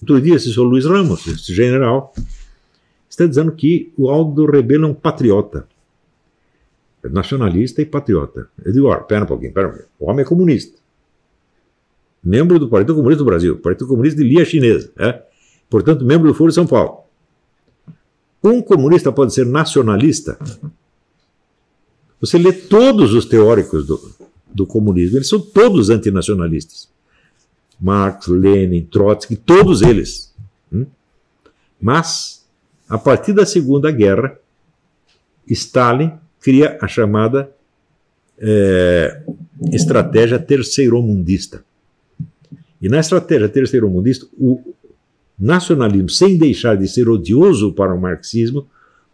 Outro dia, esse senhor Luiz Ramos, esse general, está dizendo que o Aldo Rebelo é um patriota. É nacionalista e patriota. Eu digo, olha, pera um pouquinho, pera um pouquinho. O homem é comunista. Membro do Partido Comunista do Brasil, Partido Comunista de Lia Chinesa. É? Portanto, membro do Foro de São Paulo. Um comunista pode ser nacionalista? Você lê todos os teóricos do, do comunismo, eles são todos antinacionalistas. Marx, Lenin, Trotsky, todos eles. Hum? Mas, a partir da Segunda Guerra, Stalin cria a chamada é, estratégia terceiromundista. E na estratégia terceiromundista, o nacionalismo, sem deixar de ser odioso para o marxismo,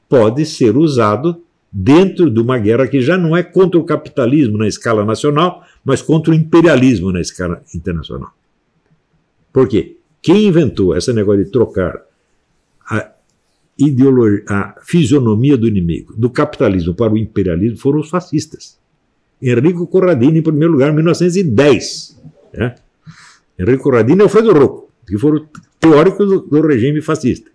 pode ser usado dentro de uma guerra que já não é contra o capitalismo na escala nacional, mas contra o imperialismo na escala internacional. Por quê? Quem inventou esse negócio de trocar a, ideologia, a fisionomia do inimigo, do capitalismo para o imperialismo, foram os fascistas. Enrico Corradini, em primeiro lugar, em 1910. Né? Enrico Corradini e Alfredo Rocco, que foram teóricos do, do regime fascista.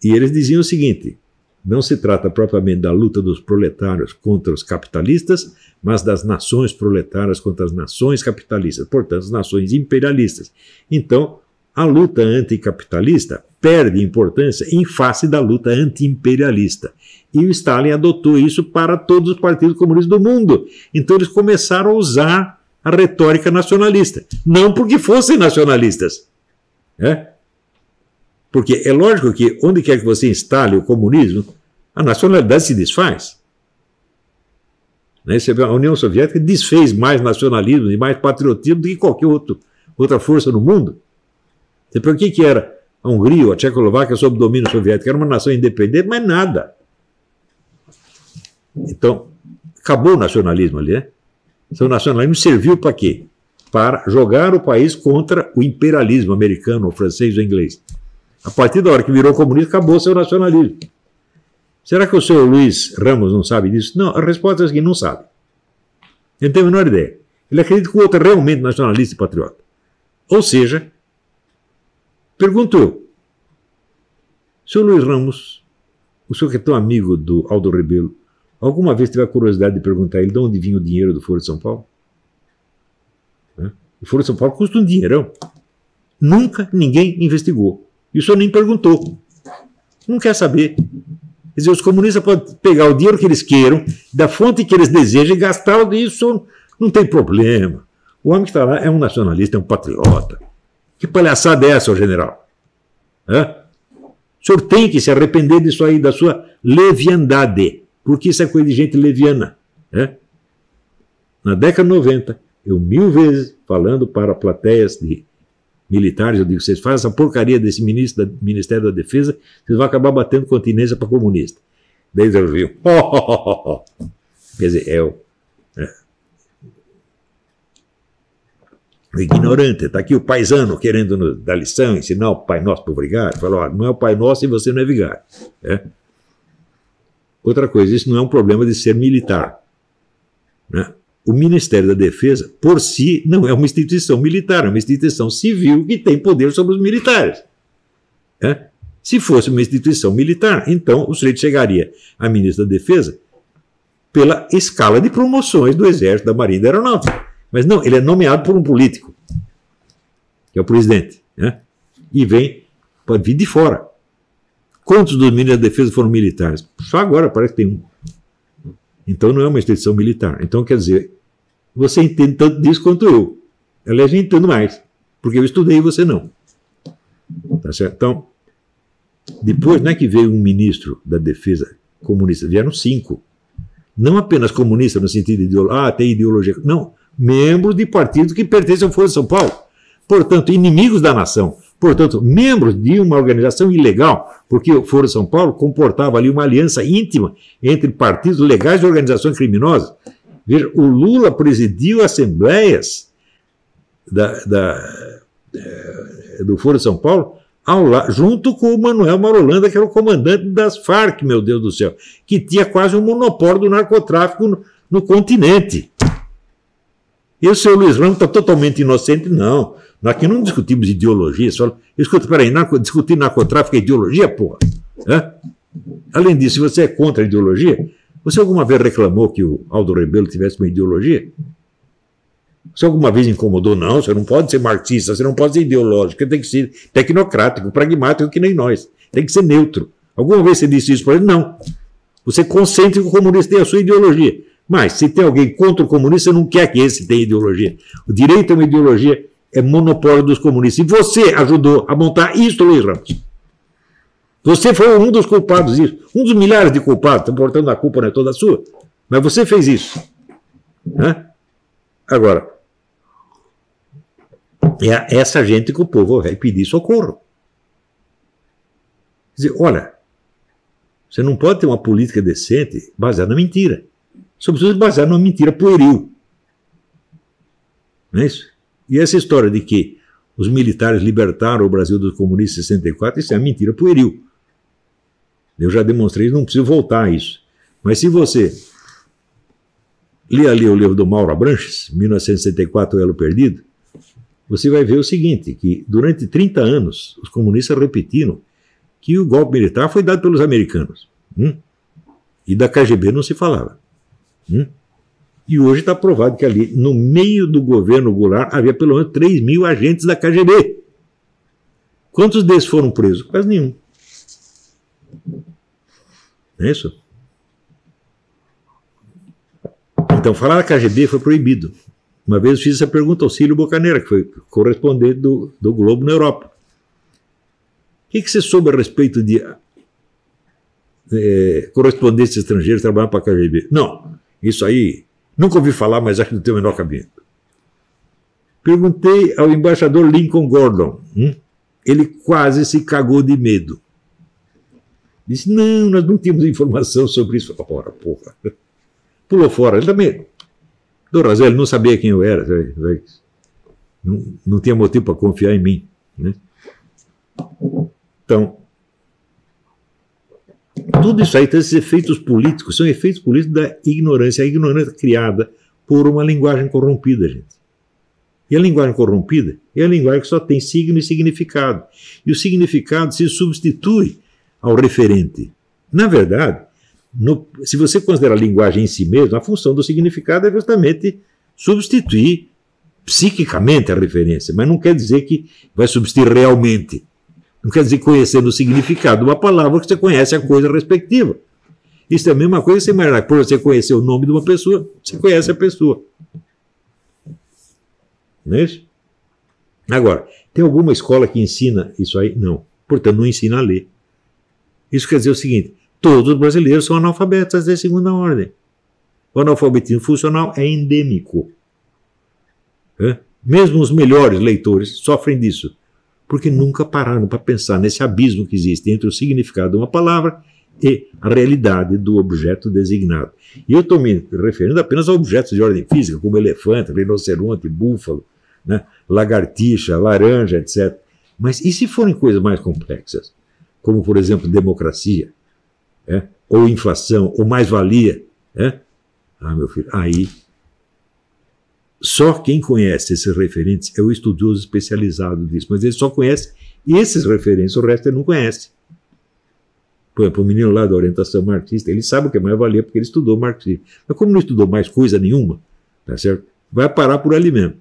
E eles diziam o seguinte: não se trata propriamente da luta dos proletários contra os capitalistas, mas das nações proletárias contra as nações capitalistas, portanto, as nações imperialistas. Então, a luta anticapitalista perde importância em face da luta antiimperialista. E o Stalin adotou isso para todos os partidos comunistas do mundo. Então, eles começaram a usar a retórica nacionalista. Não porque fossem nacionalistas. É? Porque é lógico que onde quer que você instale o comunismo, a nacionalidade se desfaz. Né? A União Soviética desfez mais nacionalismo e mais patriotismo do que qualquer outro, outra força no mundo. Por que, que era a Hungria ou a Tchecoslováquia sob domínio soviético? Era uma nação independente, mas nada. Então, acabou o nacionalismo ali, né? Então, o nacionalismo serviu para quê? Para jogar o país contra o imperialismo americano, ou francês ou inglês. A partir da hora que virou comunista, acabou seu nacionalismo. Será que o senhor Luiz Ramos não sabe disso? Não, a resposta é que não sabe. Ele não tem a menor ideia. Ele acredita que o outro é realmente nacionalista e patriota. Ou seja, pergunto eu, senhor Luiz Ramos, o senhor que é tão amigo do Aldo Rebelo, alguma vez teve a curiosidade de perguntar a ele de onde vinha o dinheiro do Foro de São Paulo? O Foro de São Paulo custa um dinheirão. Nunca ninguém investigou. E o senhor nem perguntou. Não quer saber. Quer dizer, os comunistas podem pegar o dinheiro que eles queiram, da fonte que eles desejam e gastar isso, não tem problema. O homem que está lá é um nacionalista, é um patriota. Que palhaçada é essa, general? Hã? O senhor tem que se arrepender disso aí, da sua leviandade, porque isso é coisa de gente leviana. Na década de 90, eu mil vezes falando para plateias de militares, eu digo, vocês fazem essa porcaria desse ministro da, Ministério da Defesa, vocês vão acabar batendo continência para comunista. Daí eles viram, oh, oh, oh, quer dizer, é o, é, o ignorante, está aqui o paisano querendo nos dar lição, ensinar o Pai Nosso para o vigário, falou, não é o Pai Nosso e você não é vigário. É? Outra coisa, isso não é um problema de ser militar. Né? O Ministério da Defesa, por si, não é uma instituição militar, é uma instituição civil que tem poder sobre os militares. É? Se fosse uma instituição militar, então o sujeito chegaria a ministro da Defesa pela escala de promoções do Exército, da Marinha e da Aeronáutica. Mas não, ele é nomeado por um político, que é o presidente. Né? E vem, pode vir de fora. Quantos dos ministros da Defesa foram militares? Só agora parece que tem um. Então não é uma instituição militar. Então quer dizer, você entende tanto disso quanto eu. Aliás, eu entendo mais, porque eu estudei e você não. Tá certo? Então, depois não é que veio um ministro da defesa comunista, vieram cinco. Não apenas comunista no sentido de ideologia, ah, tem ideologia. Não, membros de partidos que pertencem ao Foro de São Paulo. Portanto, inimigos da nação. Portanto, membros de uma organização ilegal, porque o Foro São Paulo comportava ali uma aliança íntima entre partidos legais e organizações criminosas. Veja, o Lula presidiu assembleias da, da, é, do Foro São Paulo ao, junto com o Manuel Marolanda, que era o comandante das Farc, meu Deus do céu, que tinha quase um monopólio do narcotráfico no, no continente. E o seu Luiz Ramos está totalmente inocente? Não. Aqui não discutimos ideologia. Só, escuta, peraí, narco, discutir narcotráfico é ideologia, porra? É? Além disso, se você é contra a ideologia, você alguma vez reclamou que o Aldo Rebelo tivesse uma ideologia? Você alguma vez incomodou? Não, você não pode ser marxista, você não pode ser ideológico, você tem que ser tecnocrático, pragmático, que nem nós. Tem que ser neutro. Alguma vez você disse isso para ele? Não. Você consente que o comunista tem a sua ideologia. Mas, se tem alguém contra o comunista, não quer que esse tenha ideologia. O direito a uma ideologia é monopólio dos comunistas. E você ajudou a montar isso, Luiz Ramos. Você foi um dos culpados disso. Um dos milhares de culpados, portanto a culpa não é toda sua. Mas você fez isso. Agora, é essa gente que o povo vai pedir socorro. Quer dizer, olha, você não pode ter uma política decente baseada na mentira. Sobretudo baseada numa mentira pueril. Não é isso? E essa história de que os militares libertaram o Brasil dos comunistas em 64, isso é uma mentira pueril. Eu já demonstrei, não preciso voltar a isso. Mas se você lê ali o livro do Mauro Abranches, 1964, O Elo Perdido, você vai ver o seguinte, que durante 30 anos os comunistas repetiram que o golpe militar foi dado pelos americanos. Hum? E da KGB não se falava. Hum? E hoje está provado que ali, no meio do governo Goulart, havia pelo menos 3 mil agentes da KGB. Quantos desses foram presos? Quase nenhum. Não é isso? Então, falar da KGB foi proibido. Uma vez eu fiz essa pergunta ao Cílio Bocaneira, que foi correspondente do, do Globo na Europa. O que, que você soube a respeito de é, correspondentes estrangeiros trabalhando para a KGB? Não, isso aí nunca ouvi falar, mas acho que não tem o menor cabimento. Perguntei ao embaixador Lincoln Gordon. Hum? Ele quase se cagou de medo. Disse: Não, nós não tínhamos informação sobre isso. Ora, porra. Pulou fora. Ele também. Do Razel, ele não sabia quem eu era. Não, não tinha motivo para confiar em mim. Né? Então, tudo isso aí tem esses efeitos políticos, são efeitos políticos da ignorância. A ignorância criada por uma linguagem corrompida, gente. E a linguagem corrompida é a linguagem que só tem signo e significado. E o significado se substitui ao referente. Na verdade, no, se você considerar a linguagem em si mesma, a função do significado é justamente substituir psiquicamente a referência, mas não quer dizer que vai substituir realmente. Não quer dizer conhecendo o significado de uma palavra que você conhece a coisa respectiva. Isso é a mesma coisa que você por você conhecer o nome de uma pessoa, você conhece a pessoa. Não é isso? Agora, tem alguma escola que ensina isso aí? Não. Portanto, não ensina a ler. Isso quer dizer o seguinte: todos os brasileiros são analfabetas de segunda ordem. O analfabetismo funcional é endêmico. Mesmo os melhores leitores sofrem disso, porque nunca pararam para pensar nesse abismo que existe entre o significado de uma palavra e a realidade do objeto designado. E eu estou me referindo apenas a objetos de ordem física, como elefante, rinoceronte, búfalo, né, lagartixa, laranja, etc. Mas e se forem coisas mais complexas? como por exemplo democracia, é? ou inflação, ou mais-valia. É? Ah, meu filho, aí só quem conhece esses referentes é o estudioso especializado disso, mas ele só conhece esses referentes, o resto ele não conhece. Por exemplo, o menino lá da orientação marxista, ele sabe o que é mais-valia porque ele estudou marxismo. Mas como não estudou mais coisa nenhuma, tá certo? vai parar por ali mesmo.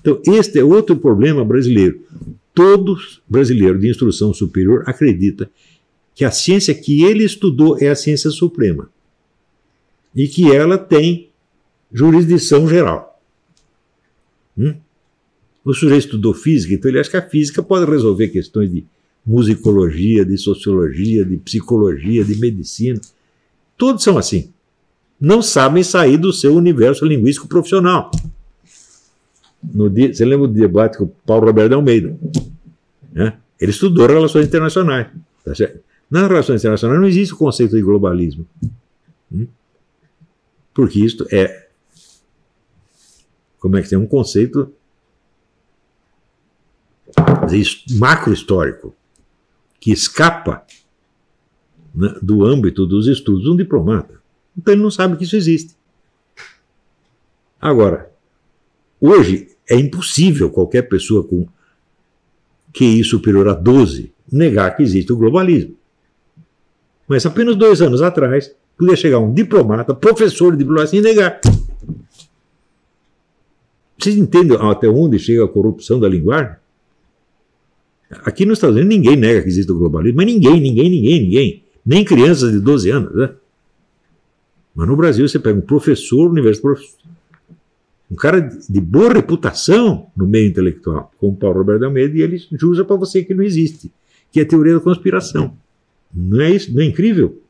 Então, este é outro problema brasileiro todo brasileiro de instrução superior acredita que a ciência que ele estudou é a ciência suprema e que ela tem jurisdição geral. Hum? O sujeito estudou física, então ele acha que a física pode resolver questões de musicologia, de sociologia, de psicologia, de medicina. Todos são assim. Não sabem sair do seu universo linguístico profissional. No dia, você lembra do debate com o Paulo Roberto Almeida? Né? Ele estudou relações internacionais. Tá Nas relações internacionais não existe o conceito de globalismo. Hum? Porque isto é. Como é que tem um conceito macro-histórico que escapa né, do âmbito dos estudos de um diplomata. Então ele não sabe que isso existe. Agora, Hoje é impossível qualquer pessoa com QI superior a 12 negar que existe o globalismo. Mas apenas dois anos atrás, podia chegar um diplomata, professor de diplomacia e negar. Vocês entendem até onde chega a corrupção da linguagem? Aqui nos Estados Unidos ninguém nega que existe o globalismo, mas ninguém, ninguém, ninguém, ninguém. Nem crianças de 12 anos. Né? Mas no Brasil você pega um professor, universitário, um cara de boa reputação no meio intelectual, como Paulo Roberto Almeida, e ele jura para você que não existe, que é a teoria da conspiração. Não é isso? Não é incrível?